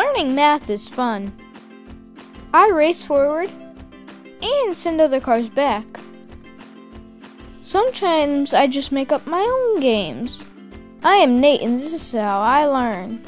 Learning math is fun. I race forward and send other cars back. Sometimes I just make up my own games. I am Nate and this is how I learn.